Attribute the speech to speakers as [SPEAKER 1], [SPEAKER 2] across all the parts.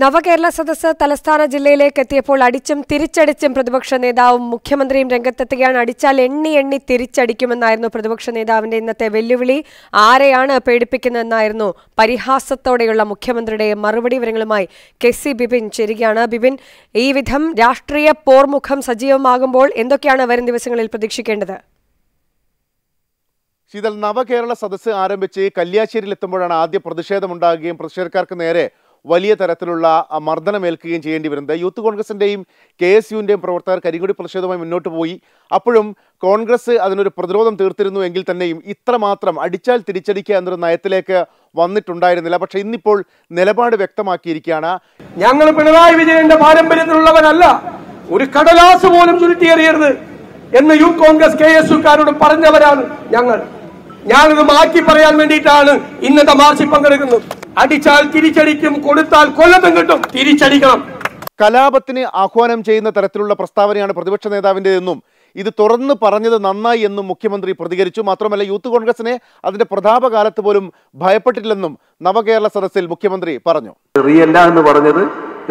[SPEAKER 1] നവകേരള സദസ്സ് തലസ്ഥാന ജില്ലയിലേക്ക് എത്തിയപ്പോൾ അടിച്ചും തിരിച്ചടിച്ചും പ്രതിപക്ഷ നേതാവും മുഖ്യമന്ത്രിയും രംഗത്തെത്തുകയാണ്. അടിച്ചാൽ എണ്ണി എണ്ണി തിരിച്ചടിക്കുമെന്നായിരുന്നു പ്രതിപക്ഷ നേതാവിന്റെ ഇന്നത്തെ വെല്ലുവിളി. ആരെയാണ് പേടിപ്പിക്കുന്നതെന്നായിരുന്നു പരിഹാസത്തോടെയുള്ള മുഖ്യമന്ത്രിയുടെ മറുപടി വിവരങ്ങളുമായി കെ സി ബിപിൻ ചേരുകയാണ്. ബിപിൻ ഈ വിധം രാഷ്ട്രീയ പോർമുഖം സജീവമാകുമ്പോൾ എന്തൊക്കെയാണ് വരും ദിവസങ്ങളിൽ പ്രതീക്ഷിക്കേണ്ടത്?
[SPEAKER 2] ശീതൽ നവകേരള സദസ്സ് ആരംഭിച്ച് കല്യാശ്ശേരിയിൽ എത്തുമ്പോഴാണ് ആദ്യ പ്രതിഷേധമുണ്ടാകുകയും പ്രതിഷേധക്കാർക്ക് നേരെ വലിയ തരത്തിലുള്ള മർദ്ദനമേൽക്കുകയും ചെയ്യേണ്ടി വരുന്നത്. യൂത്ത് കോൺഗ്രസിന്റെയും കെ എസ് യുവിന്റെയും പ്രവർത്തകർ കരിങ്കൊടി പ്രതിഷേധവുമായി മുന്നോട്ട് പോയി. അപ്പോഴും കോൺഗ്രസ് അതിനൊരു പ്രതിരോധം തീർത്തിരുന്നു എങ്കിൽ തന്നെയും ഇത്രമാത്രം അടിച്ചാൽ തിരിച്ചടിക്കുക എന്നൊരു നയത്തിലേക്ക് വന്നിട്ടുണ്ടായിരുന്നില്ല. പക്ഷേ ഇന്നിപ്പോൾ നിലപാട് വ്യക്തമാക്കിയിരിക്കുകയാണ്.
[SPEAKER 3] ഞങ്ങൾ പിണറായി വിജയന്റെ പാരമ്പര്യത്തിലുള്ളവരല്ല. ഒരു കടലാസ് പോലും ചുരുട്ടിയെറിയരുത് എന്ന് യൂത്ത് കോൺഗ്രസ് കെ എസ് യുക്കാരോട് പറഞ്ഞവരാണ് ഞങ്ങൾ. ഞാനിത് മാറ്റി പറയാൻ വേണ്ടിയിട്ടാണ് ഇന്നത്തെ മാർച്ചിൽ പങ്കെടുക്കുന്നത്. അടിച്ചാൽ തിരിച്ചടിക്കും കൊടുത്താൽ കൊല്ലത്തും കിട്ടും. തിരിച്ചടിക്കണം.
[SPEAKER 2] കലാപത്തിന് ആഹ്വാനം ചെയ്യുന്ന തരത്തിലുള്ള പ്രസ്താവനയാണ് പ്രതിപക്ഷ നേതാവിന്റെ എന്നും ഇത് തുറന്നു പറഞ്ഞത് നന്നായി എന്നും മുഖ്യമന്ത്രി പ്രതികരിച്ചു. മാത്രമല്ല യൂത്ത് കോൺഗ്രസിനെ അതിന്റെ പ്രതാപകാലത്ത് പോലും ഭയപ്പെട്ടില്ലെന്നും നവകേരള സദസ്സിൽ മുഖ്യമന്ത്രി പറഞ്ഞു.
[SPEAKER 4] എറിയല്ല എന്ന് പറഞ്ഞത്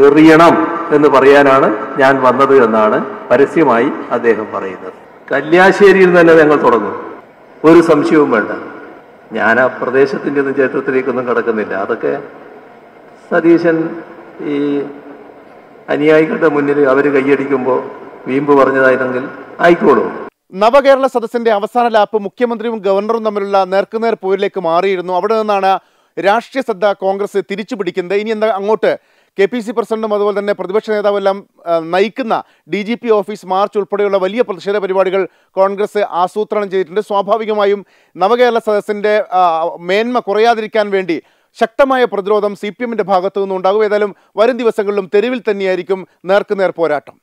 [SPEAKER 4] എറിയണം എന്ന് പറയാനാണ് ഞാൻ വന്നത് എന്നാണ് പരസ്യമായി അദ്ദേഹം പറയുന്നത്. കല്യാശ്ശേരിയിൽ തന്നെ ഞങ്ങൾ തുടങ്ങും. ഒരു സംശയവും വേണ്ട. ഞാൻ ആ പ്രദേശത്തിന്റെ ഒന്നും ചരിത്രത്തിലേക്കൊന്നും കടക്കുന്നില്ല. അതൊക്കെ സതീശൻ ഈ അനുയായികളുടെ മുന്നിൽ അവർ കൈയടിക്കുമ്പോൾ വീമ്പ് പറഞ്ഞതായിരുന്നെങ്കിൽ ആയിക്കോളൂ.
[SPEAKER 2] നവകേരള സദസ്സിന്റെ അവസാന ലാപ്പ് മുഖ്യമന്ത്രിയും ഗവർണറും തമ്മിലുള്ള നേർക്കുനേർ പോരിലേക്ക് മാറിയിരുന്നു. അവിടെ നിന്നാണ് രാഷ്ട്രീയ ശ്രദ്ധ കോൺഗ്രസ് തിരിച്ചു പിടിക്കുന്നത് ഇനി എന്താ അങ്ങോട്ട്? കെ പി സി പ്രസിഡന്റും അതുപോലെ തന്നെ പ്രതിപക്ഷ നേതാവെല്ലാം നയിക്കുന്ന D G P office march ഉൾപ്പെടെയുള്ള വലിയ പ്രതിഷേധ പരിപാടികൾ കോൺഗ്രസ് ആസൂത്രണം ചെയ്തിട്ടുണ്ട്. സ്വാഭാവികമായും നവകേരള സദസ്സിന്റെ മേന്മ കുറയാതിരിക്കാൻ വേണ്ടി ശക്തമായ പ്രതിരോധം സി പി എമ്മിന്റെ ഭാഗത്തു നിന്നുണ്ടാകും. ഏതായാലും വരും ദിവസങ്ങളിലും തെരുവിൽ തന്നെയായിരിക്കും നേർക്കുനേർ പോരാട്ടം.